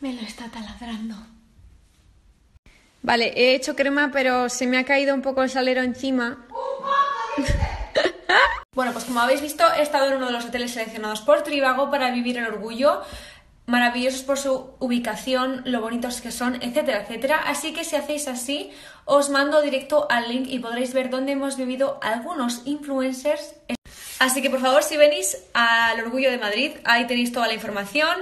Me lo está taladrando. Vale, he hecho crema, pero se me ha caído un poco el salero encima. Bueno, pues como habéis visto, he estado en uno de los hoteles seleccionados por Trivago para vivir el orgullo. Maravillosos por su ubicación, lo bonitos que son, etcétera, etcétera. Así que si hacéis así, os mando directo al link y podréis ver dónde hemos vivido algunos influencers. Así que por favor, si venís al Orgullo de Madrid, ahí tenéis toda la información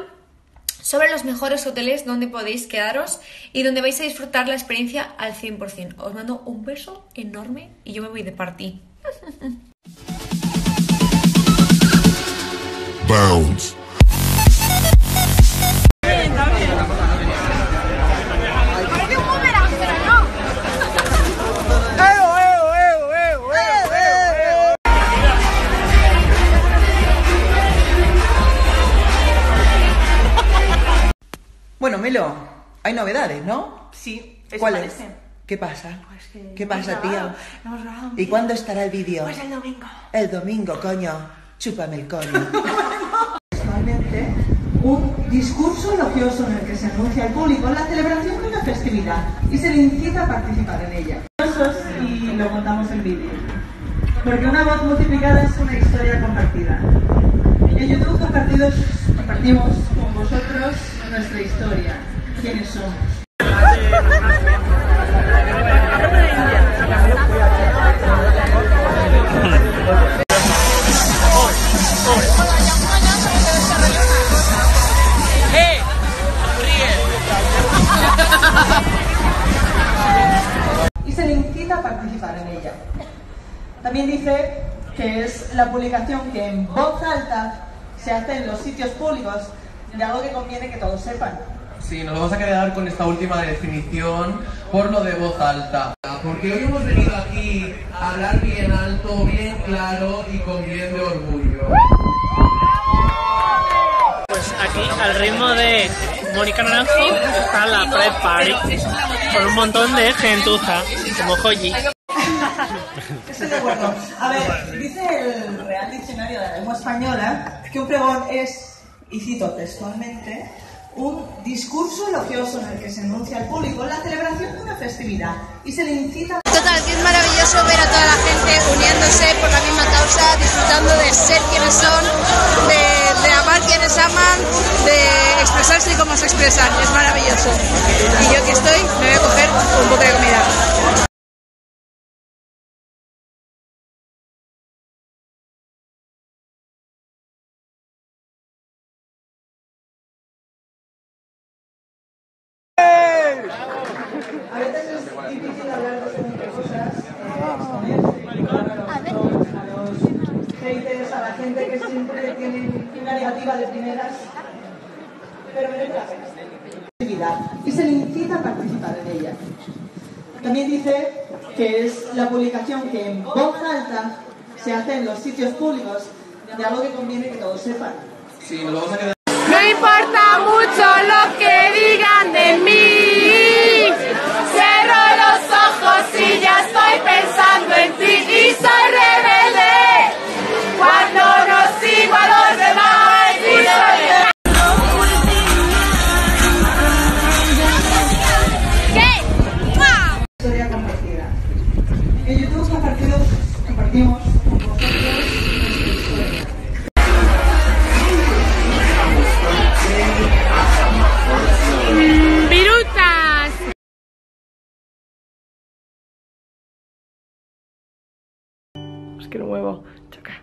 sobre los mejores hoteles donde podéis quedaros y donde vais a disfrutar la experiencia al 100%. Os mando un beso enorme y yo me voy de party. Bounce. Bueno, Melo, hay novedades, ¿no? Sí, eso. ¿Qué pasa? Pues que ¿Qué pasa, tía? un ¿Y cuándo estará el vídeo? Pues el domingo. El domingo, coño. Chúpame el coño. Discurso elogioso en el que se anuncia al público la celebración de una festividad y se le incita a participar en ella. Y lo contamos en vídeo. Porque una voz multiplicada es una historia compartida. En YouTube compartimos con vosotros nuestra historia. ¿Quiénes somos? También dice que es la publicación que en voz alta se hace en los sitios públicos de algo que conviene que todos sepan. Sí, nos vamos a quedar con esta última definición por lo de voz alta. Porque hoy hemos venido aquí a hablar bien alto, bien claro y con bien de orgullo. Pues aquí, al ritmo de Mónica Naranjo, está la Prep Party con un montón de gentuza, como Joyi. Estoy de acuerdo. A ver, dice el Real Diccionario de la Lengua Española que un pregón es, y cito textualmente, un discurso elogioso en el que se anuncia al público la celebración de una festividad y se le incita Total, que es maravilloso ver a toda la gente uniéndose por la misma causa, disfrutando de ser quienes son, de, de amar quienes aman, de expresarse como se expresan. Es A veces es difícil hablar de qué cosas, eh, a los haters, a la gente que siempre tiene una negativa de primeras, pero merece la pena. Actividad, Y se le incita a participar en ella. También dice que es la publicación que en voz alta se hace en los sitios públicos de algo que conviene que todos sepan. Sí, nos vamos a quedar. No importa mucho lo que digan de mí. Que no muevo. Choca.